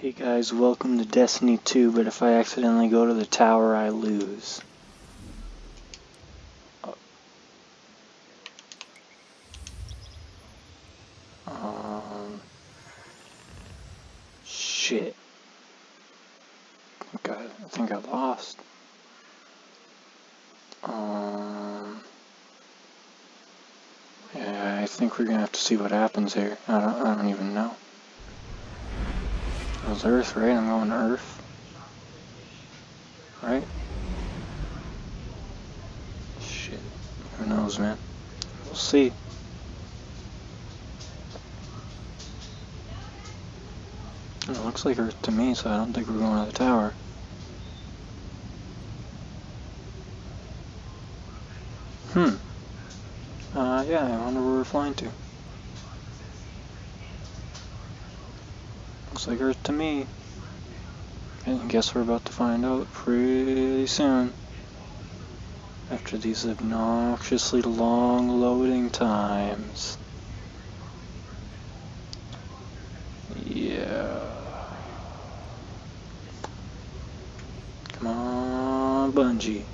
Hey guys, welcome to Destiny 2, but if I accidentally go to the tower, I lose. Um, shit. I, think I lost. Um, yeah, I think we're gonna have to see what happens here. I don't, I don't even know. It was Earth, right? I'm going to Earth. Right? Shit. Who knows, man? We'll see. It looks like Earth to me, so I don't think we're going to the tower. Hmm. Uh, yeah, I wonder where we're flying to. Looks like Earth to me. And guess we're about to find out pretty soon. After these obnoxiously long loading times. Yeah. Come on, Bungie.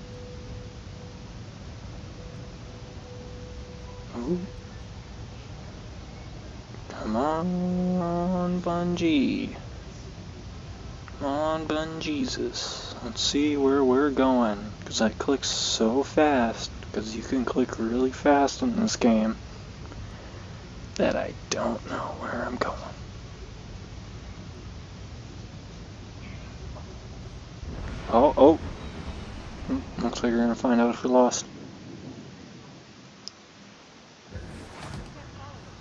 Ooh. Come on, Bungie. Come on, Bun Jesus. Let's see where we're going. Because I click so fast. Because you can click really fast in this game. That I don't know where I'm going. Oh, oh. Hmm, looks like we're going to find out if we're lost.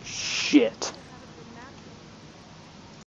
Shit.